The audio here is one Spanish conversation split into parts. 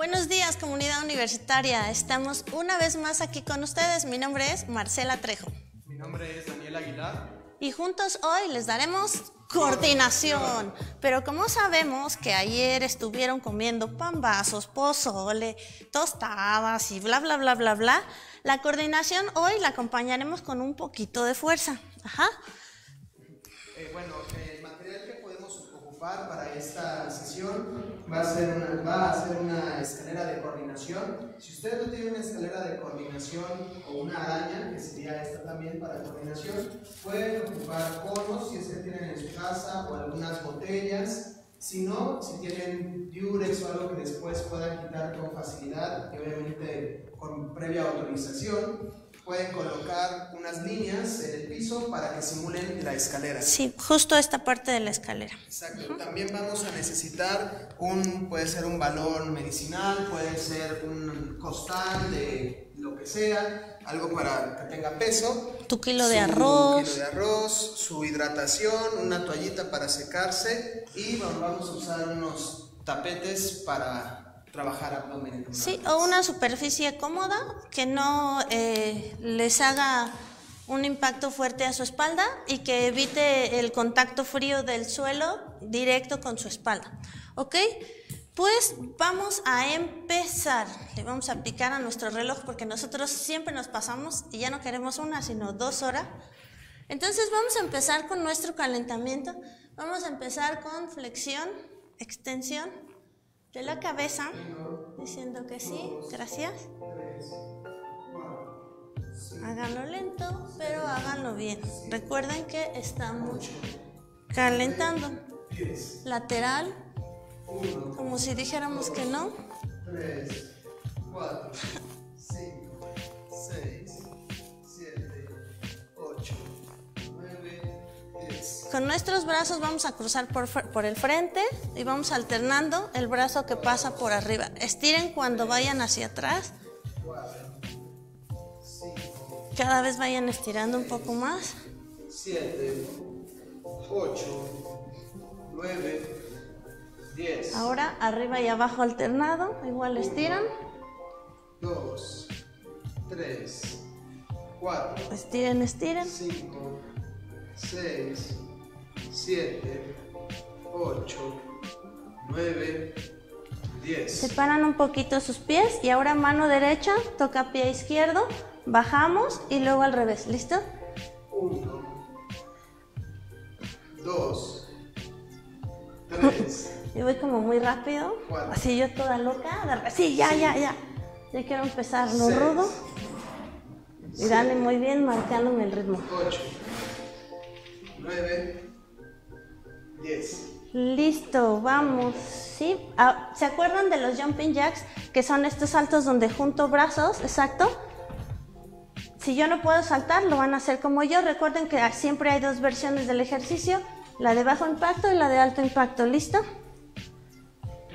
Buenos días, comunidad universitaria. Estamos una vez más aquí con ustedes. Mi nombre es Marcela Trejo. Mi nombre es Daniel Aguilar. Y juntos hoy les daremos coordinación. Pero como sabemos que ayer estuvieron comiendo pambazos, pozole, tostadas y bla, bla, bla, bla, bla, la coordinación hoy la acompañaremos con un poquito de fuerza. Ajá. Eh, bueno, podemos ocupar para esta sesión va a ser una, va a ser una escalera de coordinación. Si usted no tiene una escalera de coordinación o una araña, que sería esta también para coordinación, pueden ocupar conos si que tienen en su casa o algunas botellas. Si no, si tienen Durex o algo que después puedan quitar con facilidad y obviamente con previa autorización, pueden colocar unas líneas en el piso para que simulen la escalera. Sí, justo esta parte de la escalera. Exacto. También vamos a necesitar un, puede ser un balón medicinal, puede ser un costal de lo que sea, algo para que tenga peso. Tu kilo de arroz. kilo de arroz, su hidratación, una toallita para secarse y vamos a usar unos tapetes para trabajar abdomen. Sí, o una superficie cómoda que no eh, les haga un impacto fuerte a su espalda y que evite el contacto frío del suelo directo con su espalda. ¿Ok? Pues vamos a empezar. Le vamos a aplicar a nuestro reloj porque nosotros siempre nos pasamos y ya no queremos una, sino dos horas. Entonces vamos a empezar con nuestro calentamiento. Vamos a empezar con flexión, extensión de la cabeza, diciendo que sí, gracias. Háganlo lento, pero háganlo bien. Recuerden que estamos calentando. Lateral, como si dijéramos que no. 3, 4, 5, 6, Con nuestros brazos vamos a cruzar por, por el frente y vamos alternando el brazo que pasa por arriba. Estiren cuando vayan hacia atrás. Cada vez vayan estirando un poco más. 7, 8, 9, 10, Ahora arriba y abajo alternado. Igual estiran. 2, 3, 4, Estiren, estiren. 5, 6, 7, 8, 9, 10. Separan un poquito sus pies y ahora mano derecha toca pie izquierdo. Bajamos y luego al revés. ¿Listo? 1, 2, 3, Yo voy como muy rápido. Cuatro. Así yo toda loca. Sí, ya, ya, ya. Ya quiero empezar lo Seis. rudo. Y dale muy bien marcándome el ritmo. 8, 9, 10. Listo, vamos. ¿Sí? Ah, ¿Se acuerdan de los jumping jacks? Que son estos saltos donde junto brazos, exacto. Si yo no puedo saltar, lo van a hacer como yo. Recuerden que siempre hay dos versiones del ejercicio, la de bajo impacto y la de alto impacto. ¿Listo?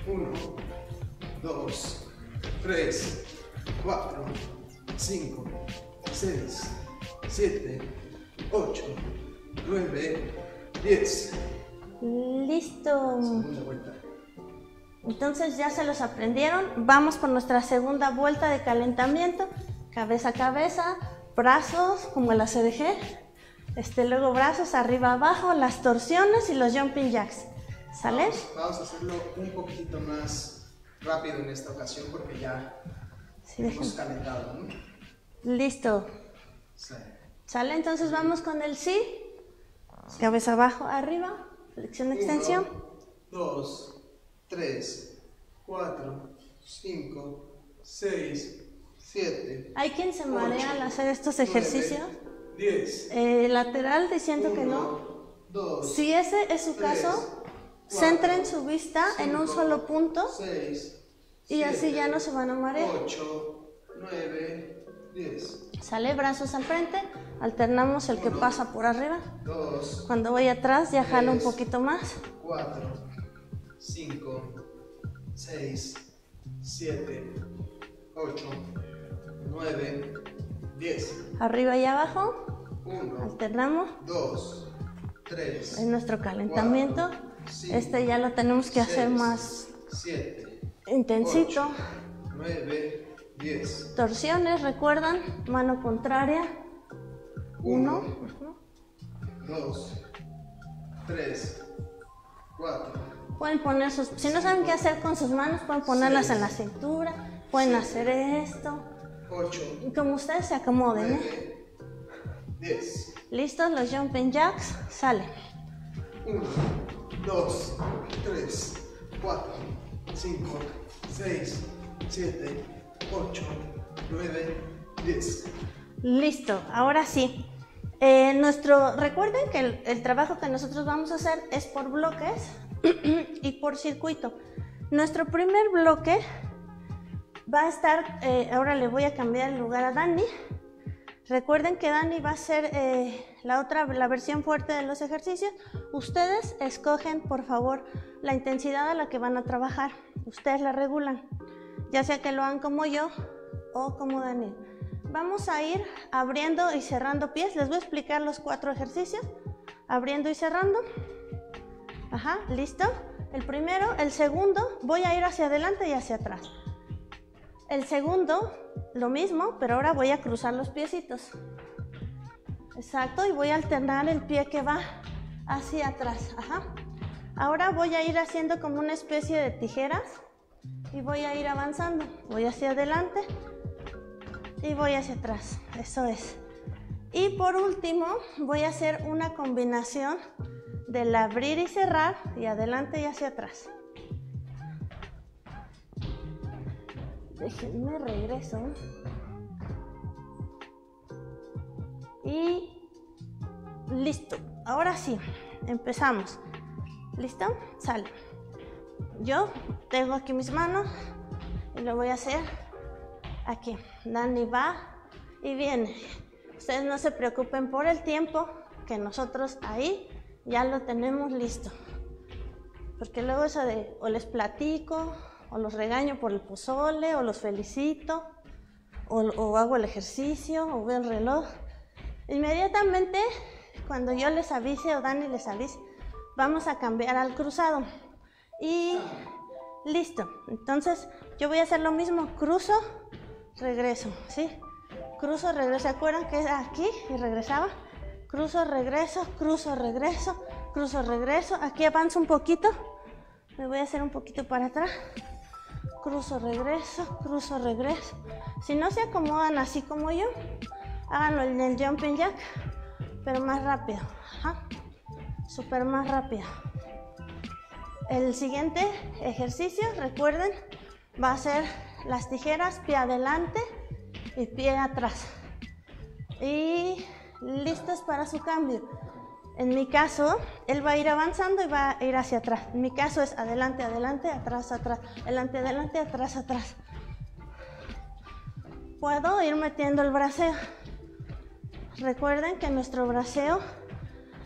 1, 2, 3, 4, 5, 6, 7, 8, 9, 10. Listo. Entonces ya se los aprendieron. Vamos por nuestra segunda vuelta de calentamiento. Cabeza a cabeza, brazos como la CDG. Este, luego brazos arriba abajo, las torsiones y los jumping jacks. ¿Sale? Vamos, vamos a hacerlo un poquitito más rápido en esta ocasión porque ya Sí, hemos calentado, ¿no? Listo. Sí. ¿Sale? Entonces vamos con el sí. Cabeza abajo, arriba, flexión, extensión. 2, 3, 4, 5, 6, 7. ¿Hay quien se marea al hacer estos ejercicios? 10. Eh, lateral diciendo que no. 2, Si ese es su caso, centren su vista en un solo punto 6, y así ya no se van a marear. 8, 9, 10. Sale brazos al frente, alternamos el que pasa por arriba. 2, Cuando voy atrás ya jalo un poquito más. 4, 5, 6, 7, 8, 9, 10. Arriba y abajo, 1, alternamos 2, 3, en nuestro calentamiento. Este ya lo tenemos que hacer más 7, Intensito. 9, 10. Torsiones, recuerdan, mano contraria. 1, 2, 3, 4. Pueden poner sus, si no saben qué hacer con sus manos, pueden ponerlas en la cintura, pueden hacer esto, 8, como ustedes se acomoden. ¿eh? 9, 10. ¿Listos? Los jumping jacks salen. 1, 2, 3, 4, 5, 6, 7, 8, 9, 10. Listo, ahora sí. Eh, nuestro, recuerden que el, trabajo que nosotros vamos a hacer es por bloques y por circuito. Nuestro primer bloque va a estar, eh, ahora le voy a cambiar el lugar a Dani. Recuerden que Dani va a ser eh, la otra, la versión fuerte de los ejercicios. Ustedes escogen, por favor, la intensidad a la que van a trabajar. Ustedes la regulan, ya sea que lo hagan como yo o como Dani. Vamos a ir abriendo y cerrando pies. Les voy a explicar los cuatro ejercicios. Abriendo y cerrando. Ajá, listo. El primero, el segundo, voy a ir hacia adelante y hacia atrás. El segundo, lo mismo, pero ahora voy a cruzar los piecitos. Exacto, y voy a alternar el pie que va hacia atrás. Ajá. Ahora voy a ir haciendo como una especie de tijeras y voy a ir avanzando. Voy hacia adelante y voy hacia atrás. Eso es. Y por último, voy a hacer una combinación del abrir y cerrar y adelante y hacia atrás. Déjenme regreso. Y listo. Ahora sí, empezamos. ¿Listo? Sale. Yo tengo aquí mis manos y lo voy a hacer aquí. Dani va y viene. Ustedes no se preocupen por el tiempo, que nosotros ahí ya lo tenemos listo. Porque luego eso de o les platico, o los regaño por el pozole, o los felicito, o, hago el ejercicio, o veo el reloj. Inmediatamente, cuando yo les avise o Dani les avise, vamos a cambiar al cruzado. Y listo. Entonces, yo voy a hacer lo mismo. Cruzo, regreso, ¿sí? Cruzo, regreso. ¿Se acuerdan que era aquí y regresaba? Cruzo, regreso, cruzo, regreso, cruzo, regreso. Aquí avanzo un poquito. Me voy a hacer un poquito para atrás. Cruzo, regreso, cruzo, regreso. Si no se acomodan así como yo, háganlo en el jumping jack, pero más rápido. Súper más rápido. El siguiente ejercicio, recuerden, va a ser las tijeras, pie adelante y pie atrás. Y listos para su cambio. En mi caso, él va a ir avanzando y va a ir hacia atrás. En mi caso es adelante, adelante, atrás, atrás, adelante, adelante, atrás, atrás. Puedo ir metiendo el braceo. Recuerden que nuestro braceo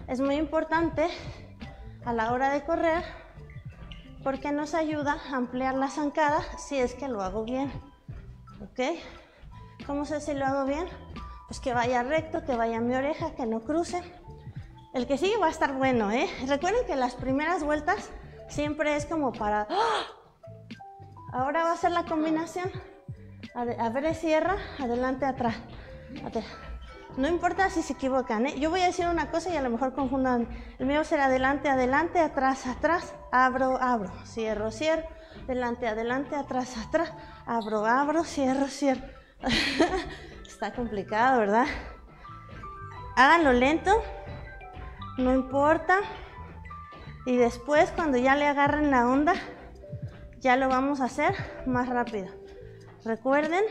es muy importante a la hora de correr porque nos ayuda a ampliar la zancada si es que lo hago bien. ¿Ok? ¿Cómo sé si lo hago bien? Pues que vaya recto, que vaya mi oreja, que no cruce. El que sigue va a estar bueno, ¿eh? Recuerden que las primeras vueltas siempre es como para... ¡Ah! Ahora va a ser la combinación. Abre, cierra, adelante, atrás. No importa si se equivocan, ¿eh? Yo voy a decir una cosa y a lo mejor confundan. El mío será adelante, adelante, atrás, atrás, abro, abro, cierro, cierro, adelante, adelante, atrás, atrás, abro, abro, cierro, cierro. Está complicado, ¿verdad? Háganlo lento, no importa. Y después, cuando ya le agarren la onda, ya lo vamos a hacer más rápido. Recuerden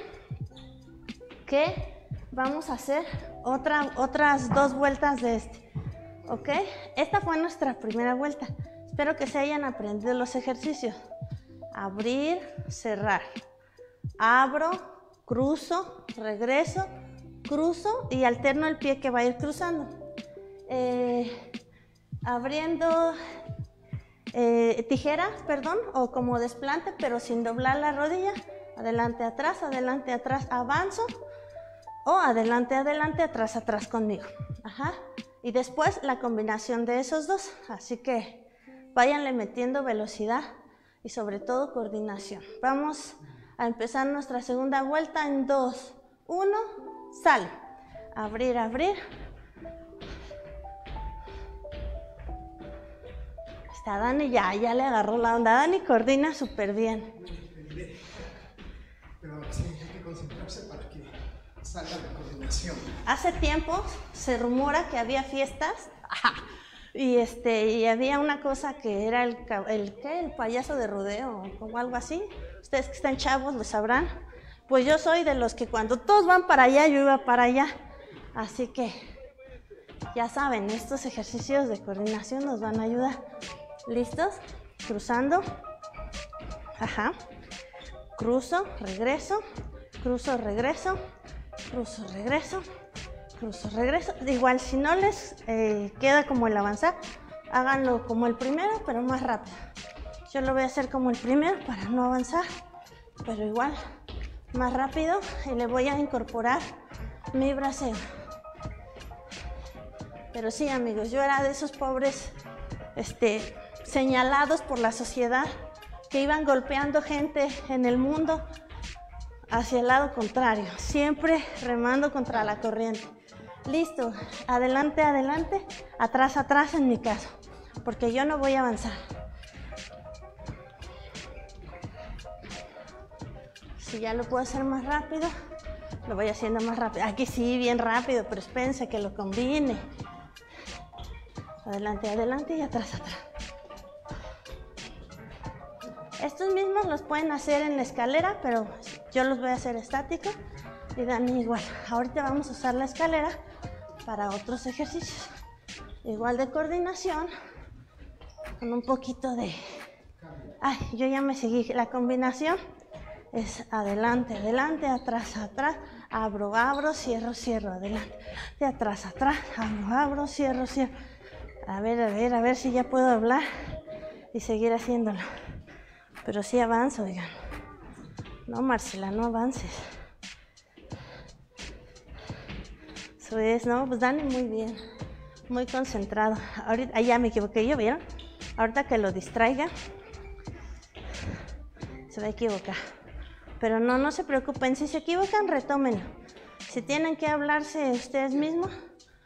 que vamos a hacer otra, otras dos vueltas de este. ¿Ok? Esta fue nuestra primera vuelta. Espero que se hayan aprendido los ejercicios. Abrir, cerrar. Abro, cruzo, regreso, cruzo y alterno el pie que va a ir cruzando. Eh, abriendo eh, tijera, perdón, o como desplante, pero sin doblar la rodilla. Adelante, atrás, adelante, atrás, avanzo. O adelante, adelante, atrás, atrás conmigo. Ajá. Y después la combinación de esos dos. Así que váyanle metiendo velocidad y sobre todo coordinación. Vamos a empezar nuestra segunda vuelta en 2, 1, sal. Abrir, abrir. Está Dani ya, ya le agarró la onda. Dani coordina súper bien. Pero sí, hay que concentrarse para que salga la coordinación. Hace tiempo se rumora que había fiestas y este y había una cosa que era el, el, ¿qué? el payaso de rodeo o algo así. Ustedes que están chavos lo sabrán. Pues yo soy de los que cuando todos van para allá, yo iba para allá. Así que ya saben, estos ejercicios de coordinación nos van a ayudar. ¿Listos? Cruzando. Ajá. Cruzo, regreso. Cruzo, regreso. Cruzo, regreso. Cruzo, regreso. Igual, si no les eh, queda como el avanzar, háganlo como el primero, pero más rápido. Yo lo voy a hacer como el primero para no avanzar, pero igual más rápido y le voy a incorporar mi braceo. Pero sí, amigos, yo era de esos pobres este, señalados por la sociedad que iban golpeando gente en el mundo hacia el lado contrario, siempre remando contra la corriente. Listo, adelante, adelante, atrás, atrás en mi caso, porque yo no voy a avanzar. Si ya lo puedo hacer más rápido, lo voy haciendo más rápido. Aquí sí, bien rápido, pero espérense que lo combine. Adelante, adelante y atrás, atrás. Estos mismos los pueden hacer en la escalera, pero yo los voy a hacer estáticos y Dani igual. Ahorita vamos a usar la escalera para otros ejercicios. Igual de coordinación, con un poquito de... Ay, yo ya me seguí. La combinación es adelante, adelante, atrás, atrás, abro, abro, cierro, cierro, adelante, de atrás, atrás, abro, abro, cierro, cierro. A ver, a ver, a ver si ya puedo hablar y seguir haciéndolo. Pero sí avanzo, digan. No, Marcela, no avances. Eso es, no, pues Dani muy bien, muy concentrado. Ahorita, ahí ya me equivoqué yo, ¿vieron? Ahorita que lo distraiga, se va a equivocar. Pero no, no se preocupen, si se equivocan, retómenlo. Si tienen que hablarse ustedes mismos,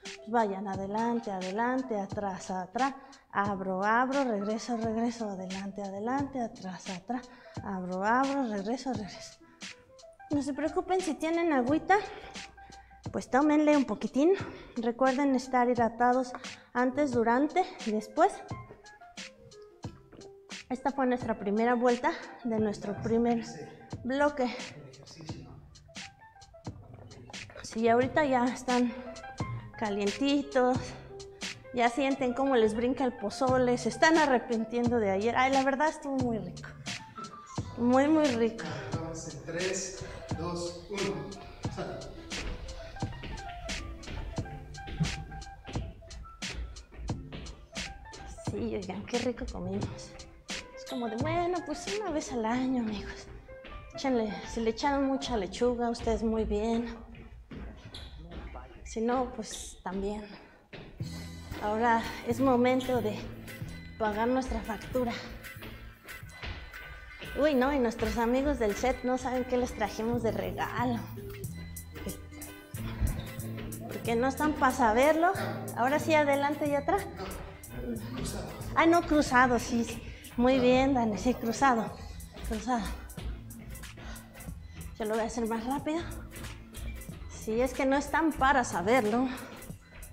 pues vayan adelante, adelante, atrás, atrás. Abro, abro, regreso, regreso, adelante, adelante, atrás, atrás. Abro, abro, regreso, regreso. No se preocupen si tienen agüita, pues tómenle un poquitín. Recuerden estar hidratados antes, durante y después. Esta fue nuestra primera vuelta de nuestro primer bloque. Si ahorita ya están calientitos, ya sienten cómo les brinca el pozole, se están arrepintiendo de ayer. Ay, la verdad estuvo muy rico. Muy, muy rico. Vamos en 3, 2, 1. Sí, oigan, qué rico comimos. Es como de, bueno, pues una vez al año, amigos. Échenle, si le echaron mucha lechuga, ustedes muy bien. Si no, pues también. Ahora es momento de pagar nuestra factura. Uy, no, y nuestros amigos del set no saben qué les trajimos de regalo. Porque no están para saberlo. Ahora sí, adelante y atrás. Ah, no, cruzado, sí. Muy bien, Dani, sí, cruzado. Cruzado. Yo lo voy a hacer más rápido. Sí, es que no están para saberlo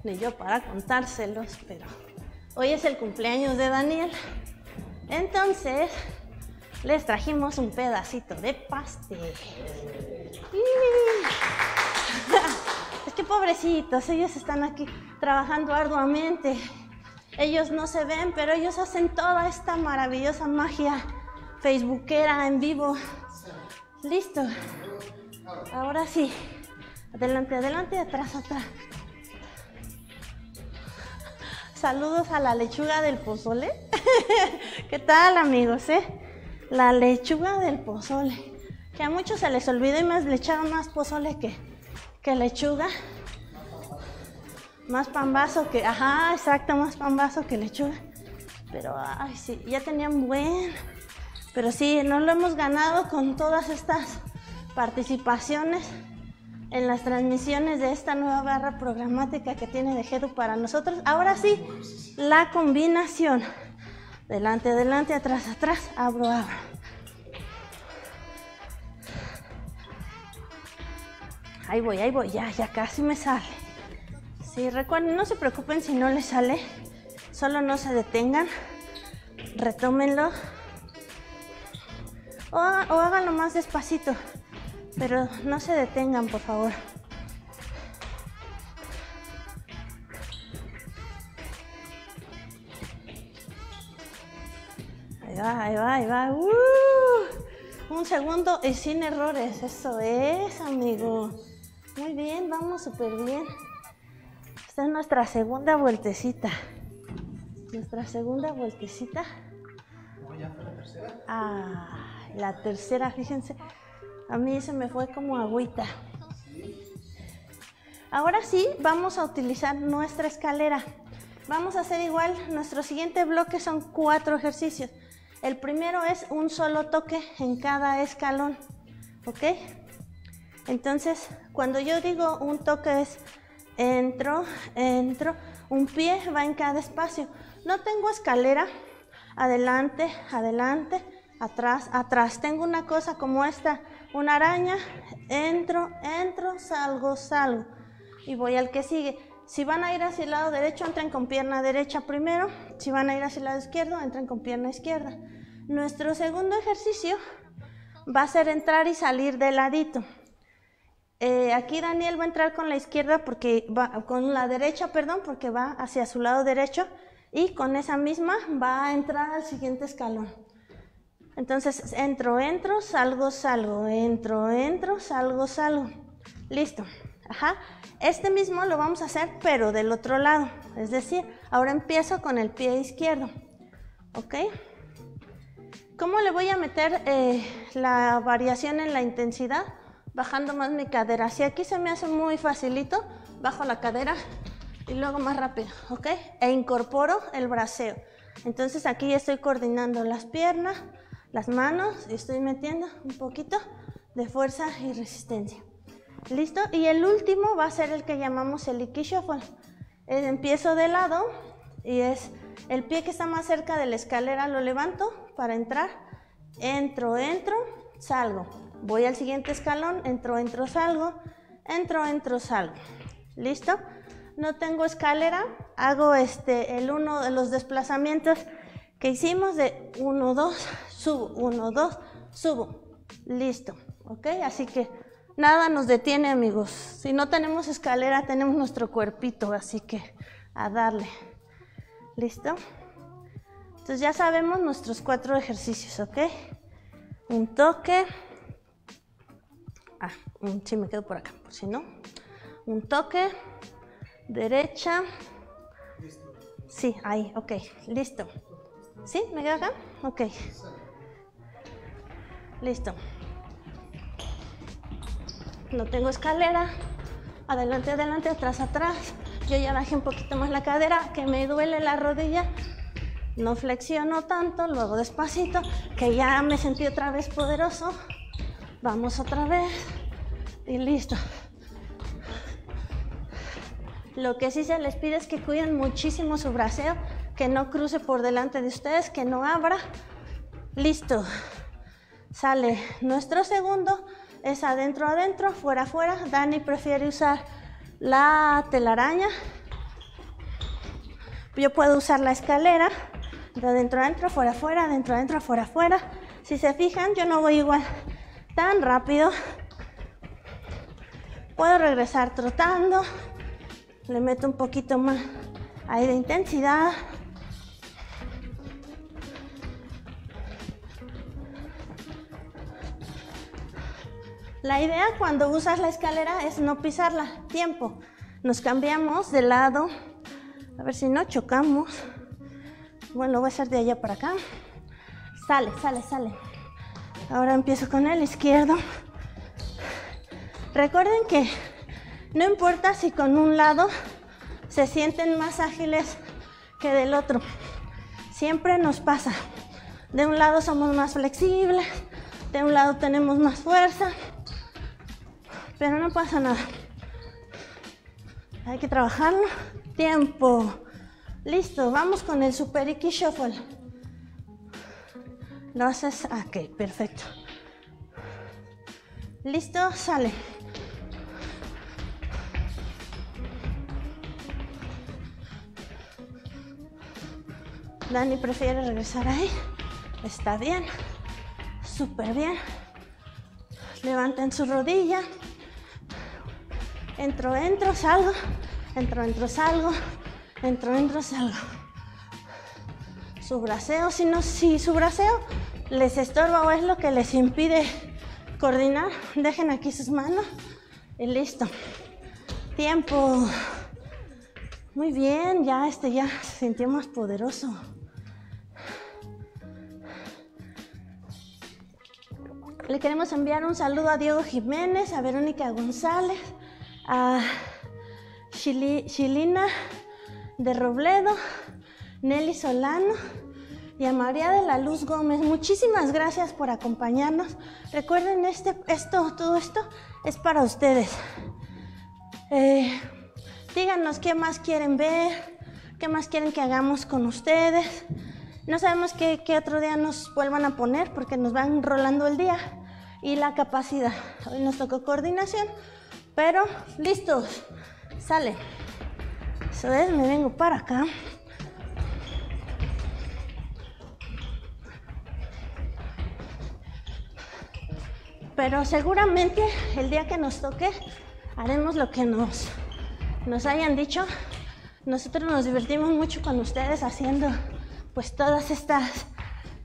ni yo para contárselos, pero hoy es el cumpleaños de Daniel. Entonces, les trajimos un pedacito de pastel. Es que pobrecitos, ellos están aquí trabajando arduamente. Ellos no se ven, pero ellos hacen toda esta maravillosa magia facebookera en vivo. Listo. Ahora sí. Adelante, adelante, atrás, atrás. Saludos a la lechuga del pozole. ¿Qué tal, amigos? Eh? La lechuga del pozole. Que a muchos se les olvidó y más le echaron más pozole que, que lechuga. Más pambazo que, ajá, exacto, más pambazo que lechuga. Pero, ay, sí, ya tenían buen Pero sí, no lo hemos ganado con todas estas participaciones en las transmisiones de esta nueva barra programática que tiene de Gedu para nosotros. Ahora sí, la combinación. Delante, adelante, atrás, atrás, abro, abro. Ahí voy, ahí voy, ya, ya casi me sale. Sí, recuerden, no se preocupen si no les sale, solo no se detengan, retómenlo o, o háganlo más despacito, pero no se detengan, por favor. Ahí va, ahí va, ahí va. ¡Uh! Un segundo y sin errores. Eso es, amigo. Muy bien, vamos súper bien. Esta es nuestra segunda vueltecita. Nuestra segunda vueltecita. fue la tercera? Ah, la tercera, fíjense. A mí se me fue como agüita. Ahora sí, vamos a utilizar nuestra escalera. Vamos a hacer igual, nuestro siguiente bloque son cuatro ejercicios. El primero es un solo toque en cada escalón, ¿ok? Entonces, cuando yo digo un toque es entro, entro, un pie va en cada espacio. No tengo escalera, adelante, adelante, atrás, atrás. Tengo una cosa como esta, una araña, entro, entro, salgo, salgo. Y voy al que sigue. Si van a ir hacia el lado derecho, entren con pierna derecha primero. Si van a ir hacia el lado izquierdo, entren con pierna izquierda. Nuestro segundo ejercicio va a ser entrar y salir de ladito. Eh, aquí Daniel va a entrar con la izquierda porque con la derecha, perdón, porque va hacia su lado derecho y con esa misma va a entrar al siguiente escalón. Entonces entro, entro, salgo, salgo, entro, entro, salgo, salgo. Listo. Ajá. Este mismo lo vamos a hacer, pero del otro lado. Es decir, ahora empiezo con el pie izquierdo. ¿Ok? ¿Cómo le voy a meter eh, la variación en la intensidad? Bajando más mi cadera. Si aquí se me hace muy facilito, bajo la cadera y luego más rápido, ¿ok? E incorporo el braceo. Entonces aquí estoy coordinando las piernas, las manos y estoy metiendo un poquito de fuerza y resistencia. ¿Listo? Y el último va a ser el que llamamos el Shuffle. Eh, empiezo de lado y es el pie que está más cerca de la escalera lo levanto para entrar. Entro, entro, salgo. Voy al siguiente escalón, entro, entro, salgo. Entro, entro, salgo. ¿Listo? No tengo escalera, hago este, el uno de los desplazamientos que hicimos de 1, 2, subo, 1, 2, subo. Listo, ¿ok? Así que nada nos detiene, amigos. Si no tenemos escalera, tenemos nuestro cuerpito, así que a darle. ¿Listo? Entonces ya sabemos nuestros cuatro ejercicios, ¿ok? Un toque. Ah, sí me quedo por acá, por si no. Un toque. Derecha. Sí, ahí, ok, listo. ¿Sí? ¿Me quedo acá? Ok. Listo. No tengo escalera. Adelante, adelante, atrás, atrás. Yo ya bajé un poquito más la cadera, que me duele la rodilla. No flexiono tanto, luego despacito, que ya me sentí otra vez poderoso. Vamos otra vez. Y listo. Lo que sí se les pide es que cuiden muchísimo su braceo, que no cruce por delante de ustedes, que no abra. Listo. Sale nuestro segundo, es adentro, adentro, fuera, fuera. Dani prefiere usar la telaraña. Yo puedo usar la escalera, de adentro, adentro, fuera, fuera, adentro, adentro, fuera, fuera. Si se fijan, yo no voy igual tan rápido. Puedo regresar trotando. Le meto un poquito más ahí de intensidad. La idea cuando usas la escalera es no pisarla. Tiempo. Nos cambiamos de lado. A ver si no chocamos. Bueno, voy a hacer de allá para acá. Sale, sale, sale. Ahora empiezo con el izquierdo. Recuerden que no importa si con un lado se sienten más ágiles que del otro. Siempre nos pasa. De un lado somos más flexibles, de un lado tenemos más fuerza, pero no pasa nada. Hay que trabajarlo. Tiempo. Listo, vamos con el Super Iki Shuffle. Lo haces, ok, perfecto. Listo, sale. Dani prefiere regresar ahí. Está bien. Súper bien. Levanten su rodilla. Entro, entro, salgo. Entro, entro, salgo. Entro, entro, salgo. Su braceo, si no, si su braceo les estorba o es lo que les impide coordinar, dejen aquí sus manos y listo. Tiempo. Muy bien, ya este ya se sintió más poderoso. Le queremos enviar un saludo a Diego Jiménez, a Verónica González, a Chilina de Robledo, Nelly Solano y a María de la Luz Gómez. Muchísimas gracias por acompañarnos. Recuerden, este, esto, todo esto es para ustedes. Eh, díganos qué más quieren ver, qué más quieren que hagamos con ustedes. No sabemos qué, qué otro día nos vuelvan a poner porque nos van rolando el día y la capacidad. Hoy nos tocó coordinación, pero listos, sale. Eso es, me vengo para acá. Pero seguramente el día que nos toque haremos lo que nos, nos hayan dicho. Nosotros nos divertimos mucho con ustedes haciendo pues todas estas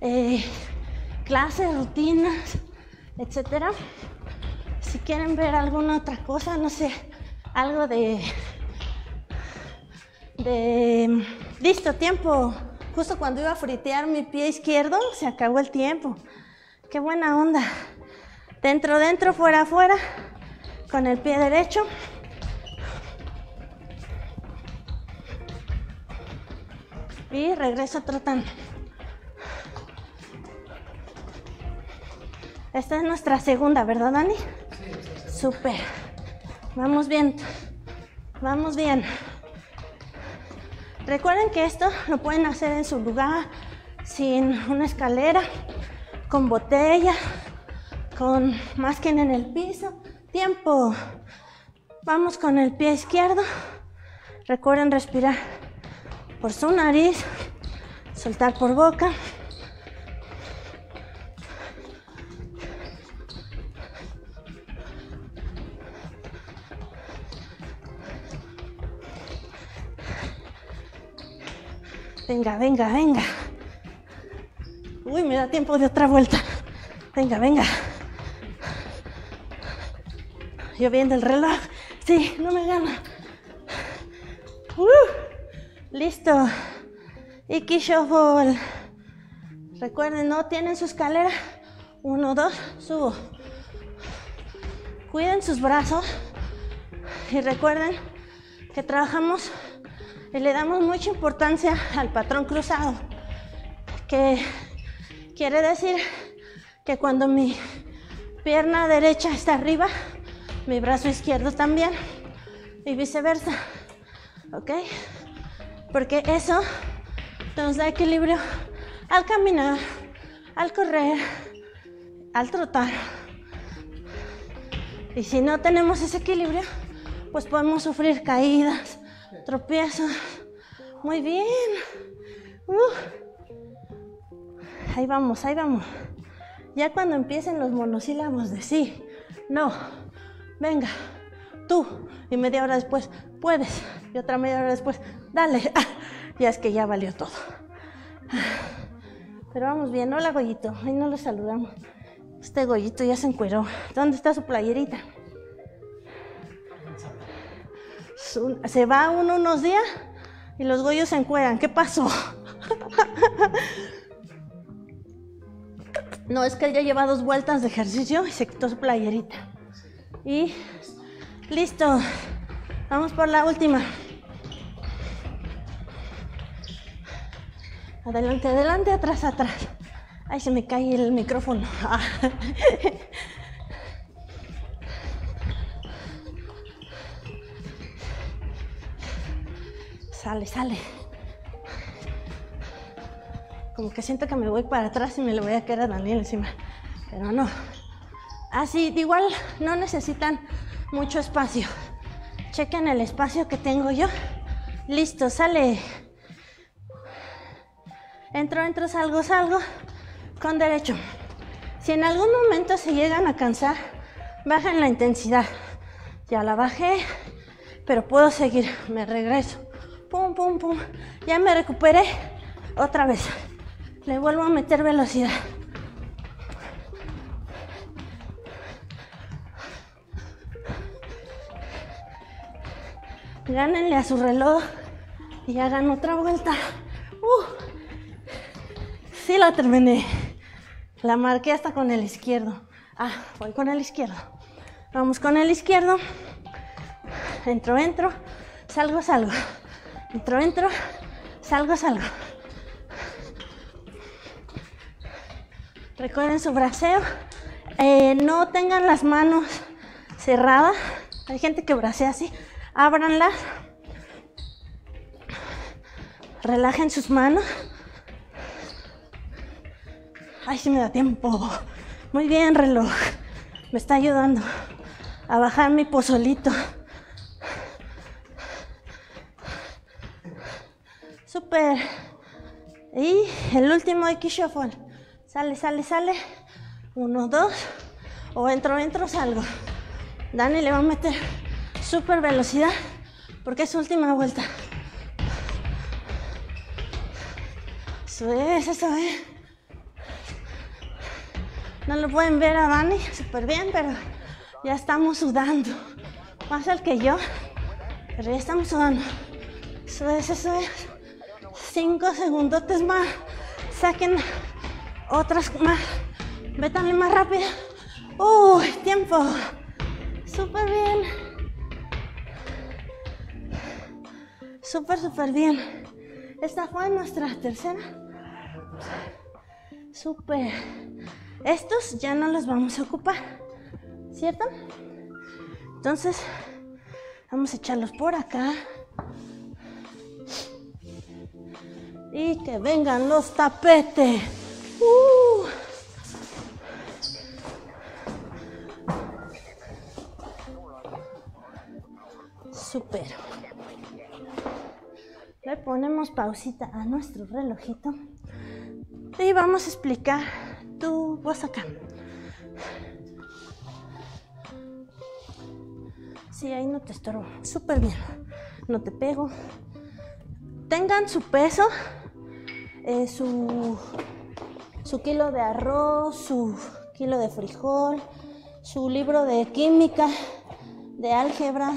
eh, clases, rutinas, etcétera. Si quieren ver alguna otra cosa, no sé, algo de. de. Listo, tiempo. Justo cuando iba a fritear mi pie izquierdo, se acabó el tiempo. Qué buena onda. Dentro, dentro, fuera, fuera. Con el pie derecho. Y regreso trotando. Esta es nuestra segunda, ¿verdad, Dani? Súper. Vamos bien. Vamos bien. Recuerden que esto lo pueden hacer en su lugar, sin una escalera, con botella, con masking en el piso. Tiempo. Vamos con el pie izquierdo. Recuerden respirar por su nariz, soltar por boca. Venga, venga, venga. Uy, me da tiempo de otra vuelta. Venga, venga. Yo viendo el reloj. Sí, no me gana. Uh, listo. Iki Shuffle. Recuerden, no tienen su escalera. Uno, dos, subo. Cuiden sus brazos. Y recuerden que trabajamos y le damos mucha importancia al patrón cruzado, que quiere decir que cuando mi pierna derecha está arriba, mi brazo izquierdo también y viceversa, ¿ok? Porque eso nos da equilibrio al caminar, al correr, al trotar. Y si no tenemos ese equilibrio, pues podemos sufrir caídas, tropiezos. Muy bien. Ahí vamos, ahí vamos. Ya cuando empiecen los monosílabos de sí, no, venga, tú. Y media hora después, puedes. Y otra media hora después, dale. ya es que ya valió todo. Pero vamos bien, hola Goyito, ahí no lo saludamos. Este Goyito ya se encueró. ¿Dónde está su playerita? Se va uno unos días y los goyos se encueran. ¿Qué pasó? no, es que él ya lleva dos vueltas de ejercicio y se quitó su playerita. Y listo. Vamos por la última. Adelante, adelante, atrás, atrás. Ay, se me cae el micrófono. Sale, sale. Como que siento que me voy para atrás y me lo voy a quedar a Daniel encima. Pero no. Así, de igual no necesitan mucho espacio. Chequen el espacio que tengo yo. Listo, sale. Entro, entro, salgo, salgo. Con derecho. Si en algún momento se llegan a cansar, bajen la intensidad. Ya la bajé, pero puedo seguir. Me regreso. Pum, pum, pum. Ya me recuperé. Otra vez. Le vuelvo a meter velocidad. Gánenle a su reloj y hagan otra vuelta. Uh, sí la terminé. La marqué hasta con el izquierdo. Ah, voy con el izquierdo. Vamos con el izquierdo. Entro, entro. Salgo, salgo. Entro, entro. Salgo, salgo. Recuerden su braceo. Eh, no tengan las manos cerradas. Hay gente que bracea así. Ábranlas. Relajen sus manos. Ay, si me da tiempo. Muy bien, reloj. Me está ayudando a bajar mi pozolito. Super. Y el último X Shuffle. Sale, sale, sale. Uno, dos. O entro, entro, salgo. Dani le va a meter super velocidad porque es su última vuelta. Eso es, eso es. No lo pueden ver a Dani súper bien, pero ya estamos sudando. Más el que yo, pero ya estamos sudando. Eso es, eso es. Cinco segundotes más. Saquen otras más. Vétanle más rápido. Uy, tiempo. Súper bien. Súper, súper bien. Esta fue nuestra tercera. Súper. Estos ya no los vamos a ocupar. ¿Cierto? Entonces, vamos a echarlos por acá. Y que vengan los tapetes. Uh. Super. Le ponemos pausita a nuestro relojito y vamos a explicar tu voz acá. Sí, ahí no te estorbo. Súper bien. No te pego. Tengan su peso, eh, su, su kilo de arroz, su kilo de frijol, su libro de química, de álgebra,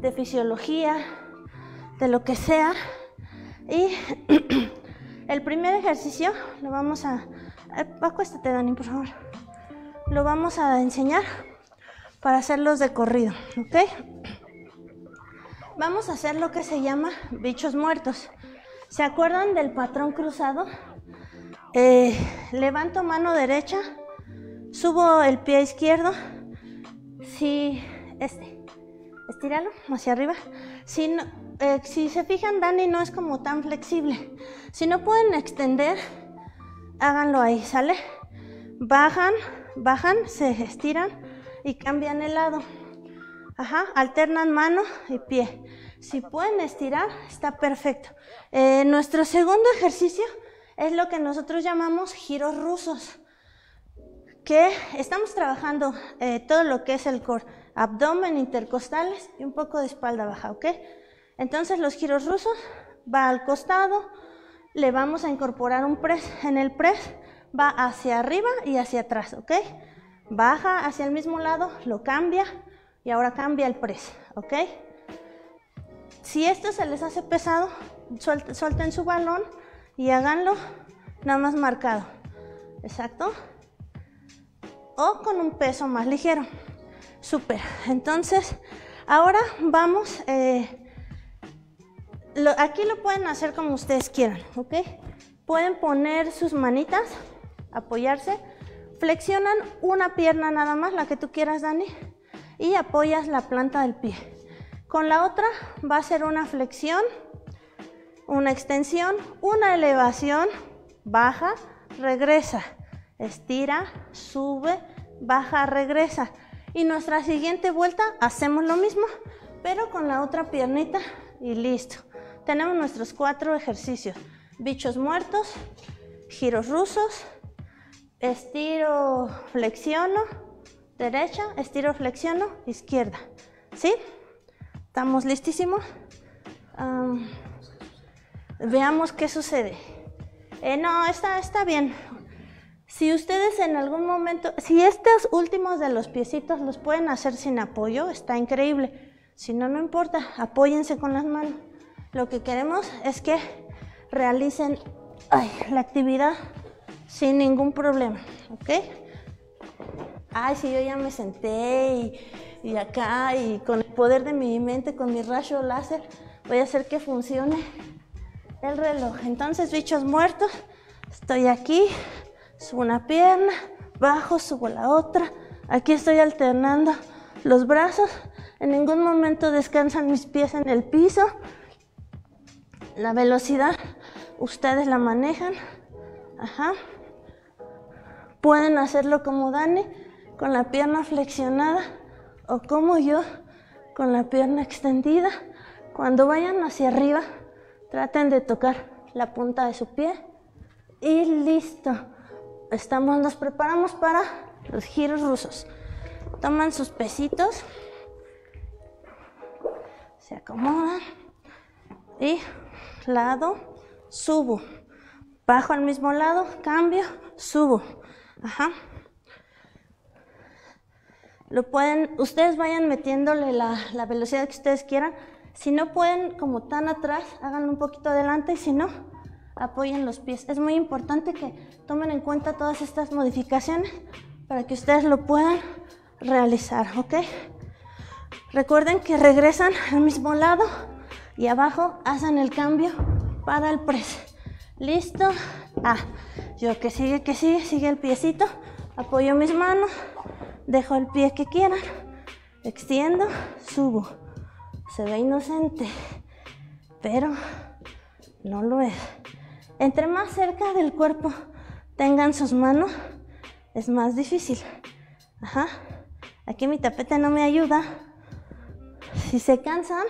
de fisiología, de lo que sea. Y el primer ejercicio lo vamos a... Eh, acuéstate, Dani, por favor. Lo vamos a enseñar para hacerlos de corrido, ¿ok? Vamos a hacer lo que se llama bichos muertos. ¿Se acuerdan del patrón cruzado? Eh, levanto mano derecha, subo el pie izquierdo, si este, estíralo hacia arriba. Si, eh, si se fijan, Dani no es como tan flexible. Si no pueden extender, háganlo ahí, ¿sale? Bajan, bajan, se estiran y cambian el lado. Ajá, alternan mano y pie. Si pueden estirar, está perfecto. Eh, nuestro segundo ejercicio es lo que nosotros llamamos giros rusos, que estamos trabajando eh, todo lo que es el core, abdomen, intercostales y un poco de espalda baja, ¿ok? Entonces los giros rusos va al costado, le vamos a incorporar un press. En el press va hacia arriba y hacia atrás, ¿ok? Baja hacia el mismo lado, lo cambia y ahora cambia el press, ¿ok? Si esto se les hace pesado, suelten su balón y háganlo nada más marcado. Exacto. O con un peso más ligero. Súper. Entonces, ahora vamos. Eh, aquí lo pueden hacer como ustedes quieran, ¿ok? Pueden poner sus manitas apoyarse. Flexionan una pierna nada más, la que tú quieras, Dani, y apoyas la planta del pie. Con la otra va a ser una flexión, una extensión, una elevación, baja, regresa, estira, sube, baja, regresa. Y nuestra siguiente vuelta hacemos lo mismo, pero con la otra piernita y listo. Tenemos nuestros cuatro ejercicios. Bichos muertos, giros rusos, estiro, flexiono, derecha, estiro, flexiono, izquierda. ¿Sí? ¿Estamos listísimos? veamos qué sucede. Eh, no, está, está bien. Si ustedes en algún momento, si estos últimos de los piecitos los pueden hacer sin apoyo, está increíble. Si no, no importa, apóyense con las manos. Lo que queremos es que realicen la actividad sin ningún problema, ¿ok? Ay, si yo ya me senté y, y, acá y con el poder de mi mente, con mi rayo láser, voy a hacer que funcione el reloj. Entonces, bichos muertos, estoy aquí, subo una pierna, bajo, subo la otra. Aquí estoy alternando los brazos. En ningún momento descansan mis pies en el piso. La velocidad, ustedes la manejan. Ajá. Pueden hacerlo como Dani, con la pierna flexionada, o como yo, con la pierna extendida. Cuando vayan hacia arriba, traten de tocar la punta de su pie. Y listo estamos, nos preparamos para los giros rusos. Toman sus pesitos, se acomodan y lado, subo. Bajo al mismo lado, cambio, subo. Ajá. Lo pueden, ustedes vayan metiéndole la, la velocidad que ustedes quieran. Si no pueden, como tan atrás, háganlo un poquito adelante y si no, apoyen los pies. Es muy importante que tomen en cuenta todas estas modificaciones para que ustedes lo puedan realizar, ¿ok? Recuerden que regresan al mismo lado y abajo hacen el cambio para el press. ¿Listo? Ah, yo que sigue, que sigue, sigue el piecito. Apoyo mis manos, dejo el pie que quieran, extiendo, subo. Se ve inocente, pero no lo es. Entre más cerca del cuerpo tengan sus manos, es más difícil. Ajá. Aquí mi tapete no me ayuda. Si se cansan,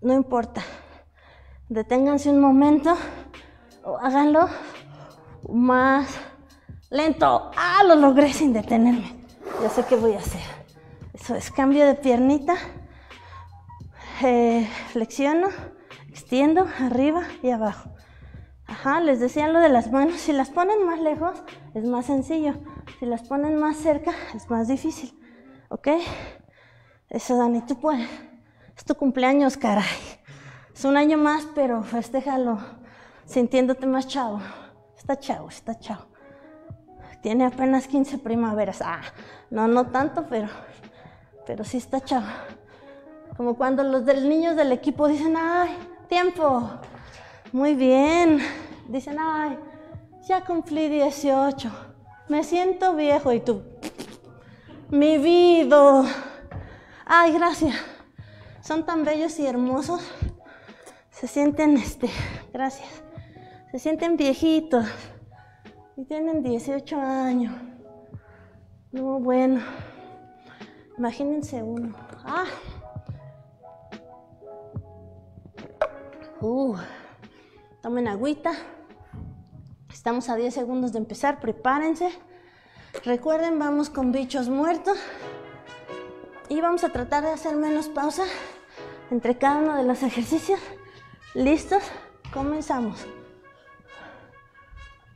no importa. Deténganse un momento o háganlo más lento. Ah, lo logré sin detenerme. Ya sé qué voy a hacer. Eso es cambio de piernita. Eh, flexiono, extiendo arriba y abajo. Ajá, les decía lo de las manos. Si las ponen más lejos, es más sencillo. Si las ponen más cerca, es más difícil. ¿Ok? Eso, Dani, tú puedes. Es tu cumpleaños, caray. Es un año más, pero festéjalo sintiéndote más chavo. Está chavo, está chavo. Tiene apenas 15 primaveras. Ah, no, no tanto, pero, pero sí está chavo. Como cuando los del niños del equipo dicen, ay, tiempo, muy bien. Dicen, ay, ya cumplí 18. Me siento viejo y tú, mi vida. Ay, gracias. Son tan bellos y hermosos. Se sienten, este, gracias. Se sienten viejitos. Tienen 18 años. No, bueno. Imagínense uno. Ah. Uh. Tomen agüita. Estamos a 10 segundos de empezar, prepárense. Recuerden, vamos con bichos muertos. Y vamos a tratar de hacer menos pausa entre cada uno de los ejercicios. ¿Listos? Comenzamos.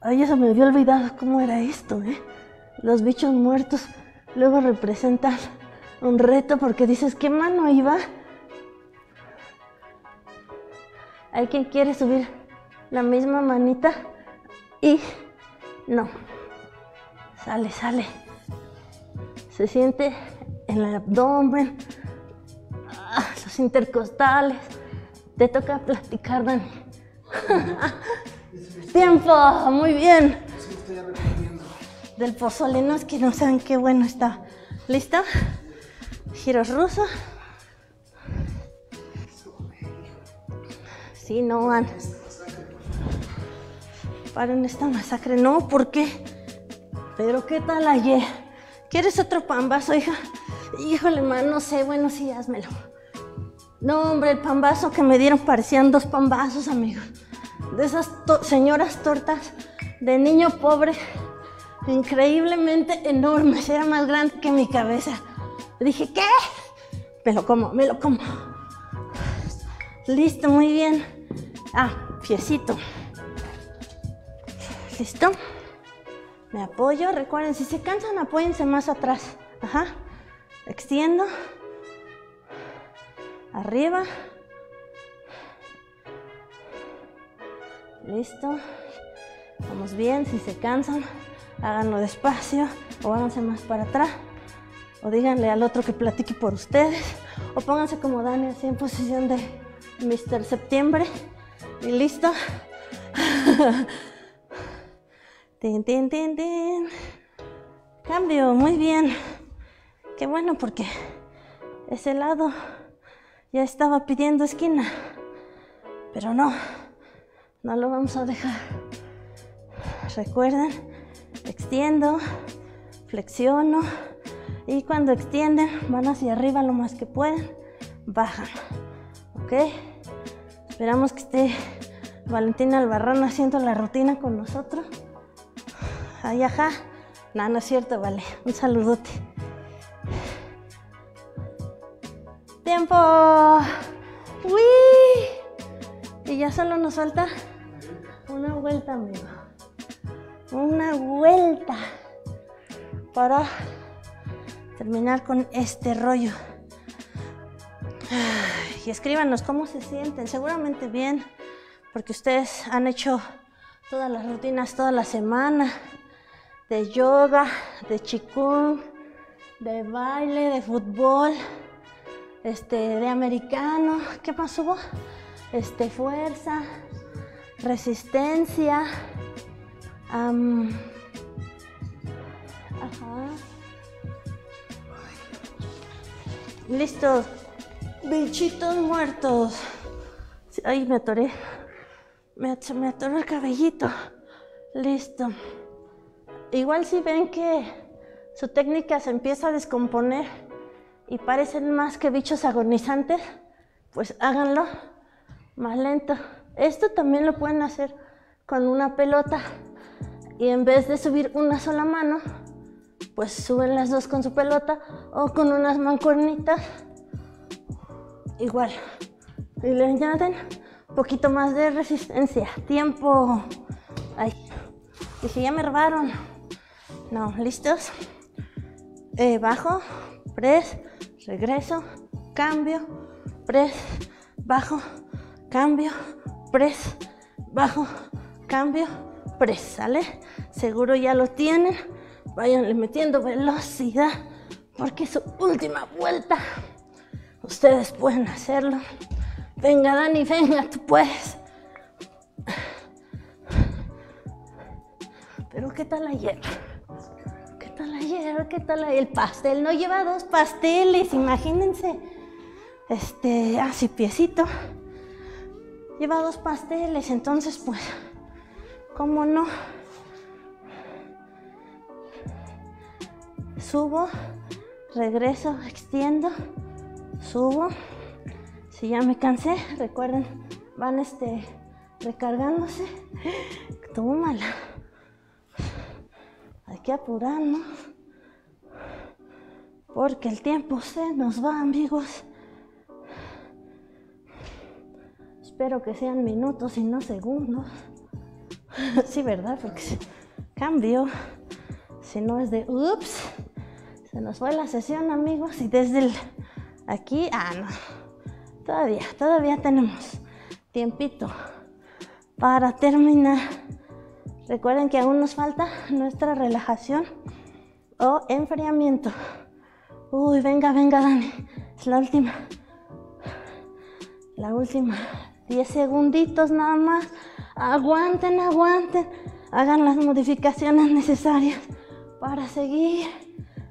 Ay, ya se me había olvidado cómo era esto, ¿eh? Los bichos muertos luego representan un reto porque dices, ¿qué mano iba? Hay quien quiere subir la misma manita y no. Sale, sale. Se siente en el abdomen, ah, los intercostales. Te toca platicar, Dani. Muy bien. Del pozole, no es que no saben qué bueno está. ¿Listo? Giros ruso. Sí, no, Juan. Paren esta masacre. No, ¿por qué? Pero ¿qué tal ayer? ¿Quieres otro pambazo, hija? Híjole, man, no sé. Bueno, sí, házmelo. No, hombre, el pambazo que me dieron parecían dos pambazos, amigos. De esas señoras tortas de niño pobre, increíblemente enormes. Era más grande que mi cabeza. Dije, ¿qué? Me lo como, me lo como. Listo, muy bien. Ah, piecito. ¿Listo? Me apoyo. Recuerden, si se cansan, apóyense más atrás. Ajá. Extiendo. Arriba. Listo. Vamos bien. Si se cansan, háganlo despacio o háganse más para atrás. O díganle al otro que platique por ustedes. O pónganse como Dani, así en posición de Mr. Septiembre. Y listo. tin, tin, tin, tin. Cambio, muy bien. Qué bueno porque ese lado ya estaba pidiendo esquina. Pero no, no lo vamos a dejar. Recuerden, extiendo, flexiono y cuando extienden van hacia arriba lo más que pueden, bajan. ¿Ok? Esperamos que esté Valentina Albarrán haciendo la rutina con nosotros. Ay, ajá. No, no es cierto, vale. Un saludote. ¡Tiempo! ¡Uy! Y ya solo nos falta una vuelta, amigo. Una vuelta para terminar con este rollo. Y escríbanos cómo se sienten, seguramente bien, porque ustedes han hecho todas las rutinas toda la semana, de yoga, de chikung, de baile, de fútbol, este, de americano, ¿qué más hubo? Este, fuerza, resistencia, ajá. Listo, bichitos muertos. Ay, me atoré. Me, me atoró el cabellito. Listo. Igual si ven que su técnica se empieza a descomponer y parecen más que bichos agonizantes, pues háganlo más lento. Esto también lo pueden hacer con una pelota y en vez de subir una sola mano, pues suben las dos con su pelota o con unas mancuernitas. Igual. Y le añaden un poquito más de resistencia. Tiempo. Ay. Dije, ya me robaron. No, ¿listos? Eh, bajo, press, regreso, cambio, press, bajo, cambio, press, bajo, cambio, press, ¿sale? Seguro ya lo tienen. Váyanle metiendo velocidad porque es su última vuelta. Ustedes pueden hacerlo. Venga, Dani, venga, tú puedes. Pero ¿qué tal ayer? ¿Qué tal ayer? ¿Qué tal? El pastel no lleva dos pasteles, imagínense. Este, así ah, piecito. Lleva dos pasteles, entonces pues, ¿cómo no? Subo, regreso, extiendo, subo. Si ya me cansé, recuerden, van este recargándose. Tómala. Hay que apurarnos. Porque el tiempo se nos va, amigos. Espero que sean minutos y no segundos. sí, ¿verdad? Porque cambio. Si no es de ups, se nos fue la sesión, amigos. Y desde aquí, ah, no. Todavía, todavía tenemos tiempito para terminar. Recuerden que aún nos falta nuestra relajación o enfriamiento. Uy, venga, venga, Dani. Es la última. La última. 10 segunditos nada más. Aguanten, aguanten. hagan las modificaciones necesarias para seguir.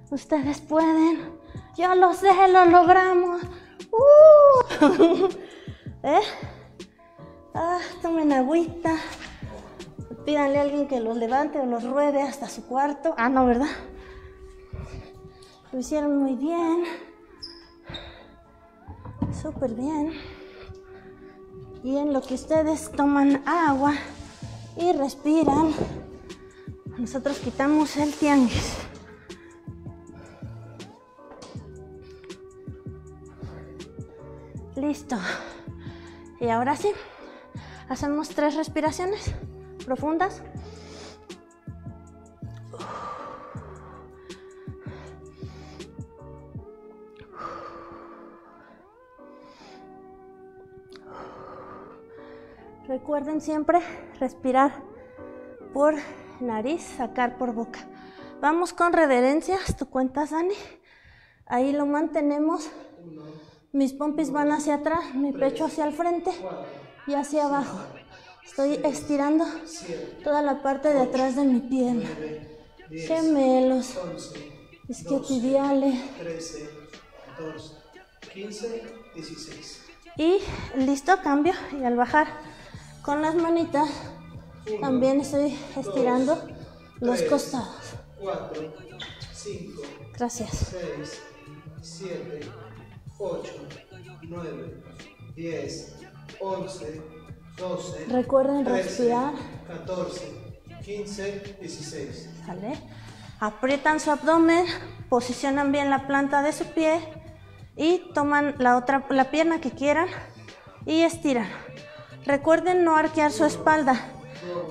Ustedes pueden. Yo lo sé, lo logramos. Uh. ¿Eh? Ah, tomen agüita. Pídanle a alguien que los levante o los ruede hasta su cuarto. Ah, no, ¿verdad? Lo hicieron muy bien. Súper bien. Y en lo que ustedes toman agua y respiran, nosotros quitamos el tianguis. Listo. Y ahora sí, hacemos tres respiraciones profundas. Recuerden siempre respirar por nariz, sacar por boca. Vamos con reverencias, tu cuentas, Dani. Ahí lo mantenemos. Mis pompis van hacia atrás, mi pecho hacia el frente y hacia abajo. Estoy estirando toda la parte de atrás de mi piel. Gemelos, isquiotibiales. 13, 14, 15, 16. Y listo, cambio. Y al bajar con las manitas también estoy estirando los costados. 4, 5, Gracias. 6, 7, 8, 9, 10, 11, 12. Recuerden respirar. 14, 15, 16. ¿Sale? Aprietan su abdomen, posicionan bien la planta de su pie y toman la otra la pierna que quieran y estiran. Recuerden no arquear su espalda.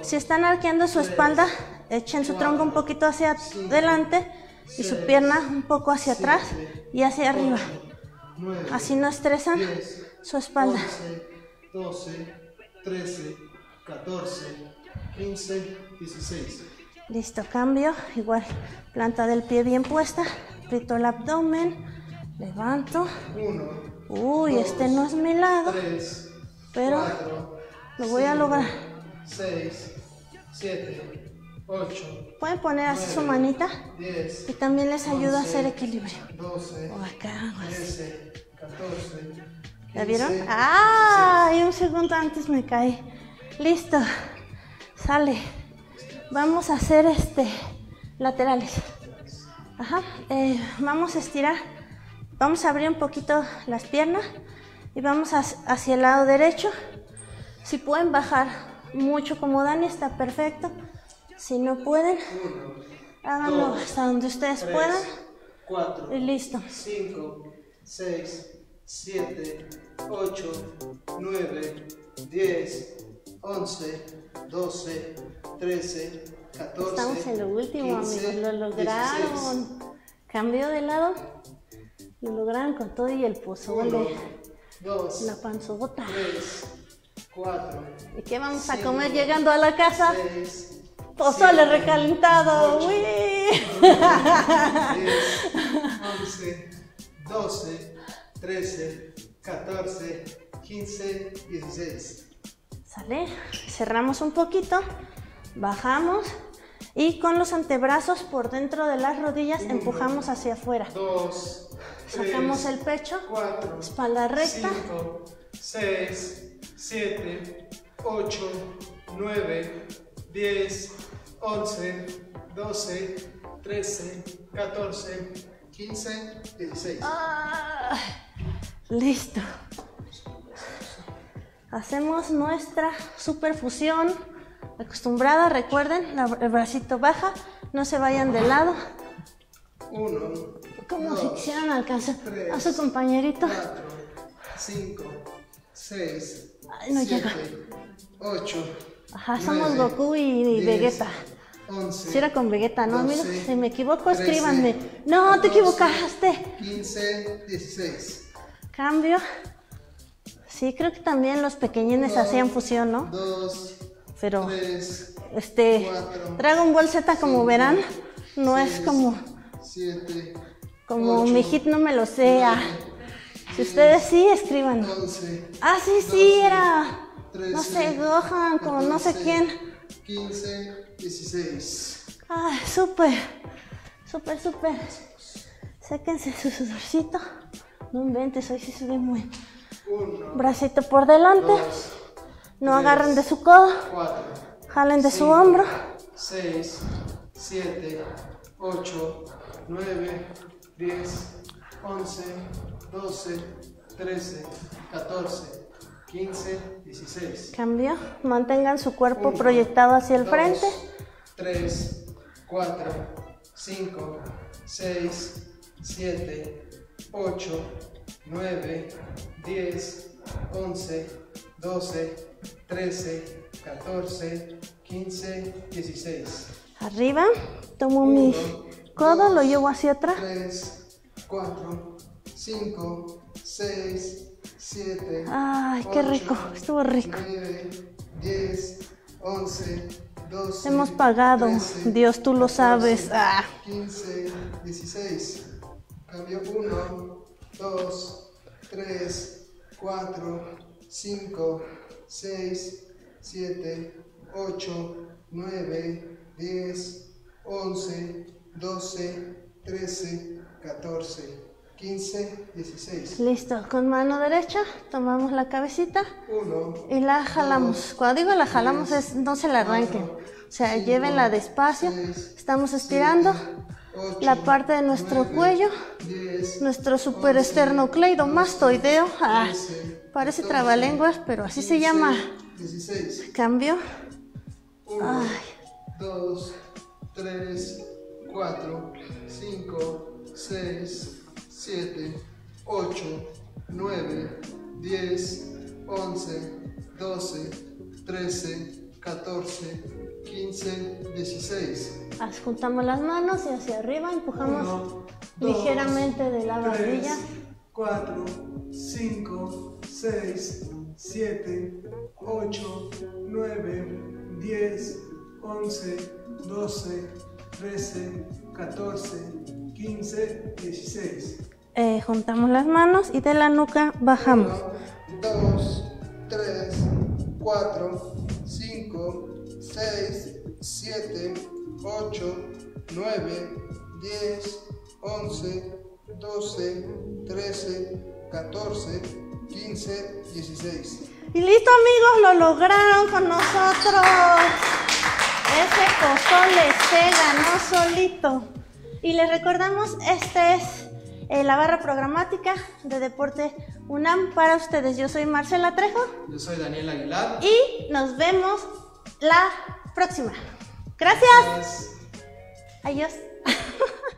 Si están arqueando su espalda, echen su tronco un poquito hacia adelante y su pierna un poco hacia atrás y hacia arriba. Así no estresan su espalda. 12, 13, 14, 15, 16. Listo, cambio. Igual, planta del pie bien puesta. Aprieto el abdomen. Levanto. Uy, este no es mi lado. Pero lo voy a lograr. 6, 7, 8. Pueden poner así su manita. 10, y también les ayuda a hacer equilibrio. 12, o acá, 13, 14. ¿La vieron? ¡Ah! Y un segundo antes me caí. Listo. Sale. Vamos a hacer este laterales. Ajá. Eh, vamos a estirar. Vamos a abrir un poquito las piernas y vamos hacia el lado derecho. Si pueden bajar mucho como Dani, está perfecto. Si no pueden, háganlo hasta donde ustedes puedan. y listo. 5, 6, 7, 8, 9, 10, 11, 12, 13, 14. Estamos en lo último, amigos. Lo lograron. Cambio de lado. Lo lograron con todo y el pozole. Dos, la panzota. 3, 4. ¿Y qué vamos a comer llegando a la casa? Seis, pozole recalentado. 8, 10, 11, 12, 13, 14, 15, 16. ¿Sale? Cerramos un poquito, bajamos y con los antebrazos por dentro de las rodillas empujamos hacia afuera. 2, Sacamos el pecho, 4, espalda recta. 5, 6, 7, 8, 9, 10, 11, 12, 13, 14, 15, 16. Listo. Hacemos nuestra superfusión acostumbrada. Recuerden, el bracito baja, no se vayan de lado. Uno. Como si quisieran alcanzar a su compañerito. Cuatro, cinco, seis, Ay, no siete, ocho. Ajá, somos Goku y, Vegeta. 11, si era con Vegeta, ¿no, amigos? Si me equivoco, escríbanme. No, te equivocaste. 15, 16. Cambio. Sí, creo que también los pequeñines hacían fusión, ¿no? Dos. Pero, tres, este, Dragon Ball Z, como verán, no es como, siete, como mi hit no me lo sea. si ustedes sí, escriban. ah, sí, sí, era, no sé, Gohan, como no sé quién. 15, 16. Ay, súper, súper, súper. Séquense su sudorcito. No inventes, hoy sí se ve muy. 1, Bracito por delante. 2, No tres, agarren de su codo. 4, Jalen de su cinco, hombro. 6, 7, 8, 9, 10, 11, 12, 13, 14, 15, 16. Cambio. Mantengan su cuerpo Uno, proyectado hacia el dos, frente. 3, 4, 5, 6, 7, 8, 9, 10, 11, 12, 13, 14, 15, 16. Arriba. Tomo mi codo, lo llevo hacia atrás. 3, 4, 5, 6, 7. Ay, qué rico. Estuvo rico. 9, 10, 11, 12. Hemos pagado. 13, Dios, tú lo sabes. 14, Ah. 15, 16. Cambio 1, 2, 3, 4, 5, 6, 7, 8, 9, 10, 11, 12, 13, 14, 15, 16. Listo. Con mano derecha tomamos la cabecita 1, y la jalamos. Cuando digo la jalamos es no se la arranquen. O sea, llévenla despacio. Estamos estirando la parte de nuestro cuello, 10, nuestro superesternocleidomastoideo. Ah, parece trabalenguas, pero así se llama. 16. Cambio. 1, 2, 3, 4, 5, 6, 7, 8, 9, 10, 11, 12, 13, 14, 15, 16. Juntamos las manos y hacia arriba empujamos 1, ligeramente de la barbilla. 4, 5, 6, 7, 8, 9, 10, 11, 12, 13, 14, 15, 16. Eh, juntamos las manos y de la nuca bajamos. 2, 3, 4, 5, 6, 7, 8, 9, 10, 11, 12, 13, 14, 15, 16. Y listo amigos, lo lograron con nosotros. Ese pozole se ganó solito. Y les recordamos, esta es eh, la barra programática de Deporte UNAM para ustedes. Yo soy Marcela Trejo Yo soy Daniel Aguilar. y nos vemos la próxima. Gracias. Adiós.